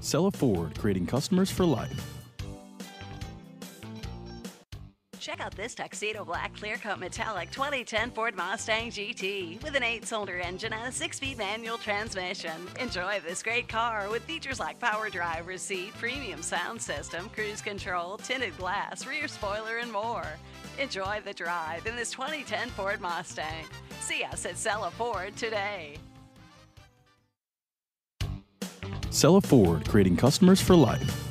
Cella Ford, creating customers for life. Check out this tuxedo black clear coat metallic 2010 Ford Mustang GT with an 8 cylinder engine and a 6 speed manual transmission. Enjoy this great car with features like power driver's seat, premium sound system, cruise control, tinted glass, rear spoiler, and more. Enjoy the drive in this 2010 Ford Mustang. See us at Cella Ford today. Cella Ford, creating customers for life.